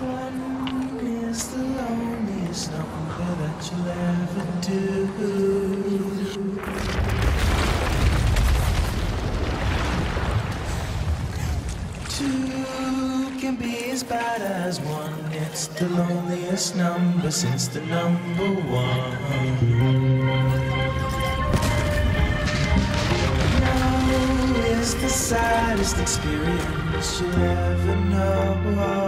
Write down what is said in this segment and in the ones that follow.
One is the loneliest number that you'll ever do. Two can be as bad as one. It's the loneliest number since the number one. Is the saddest experience you'll ever know.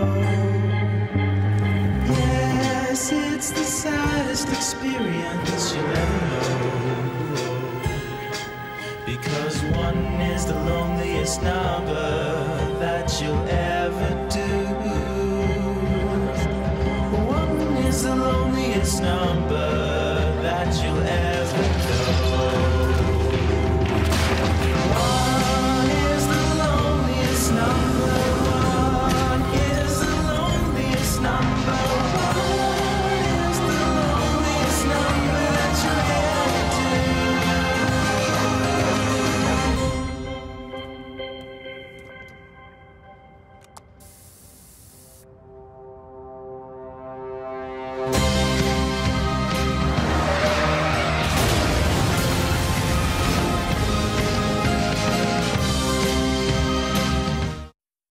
Yes, it's the saddest experience you'll ever know. Because one is the loneliest number that you'll ever do. One is the loneliest number.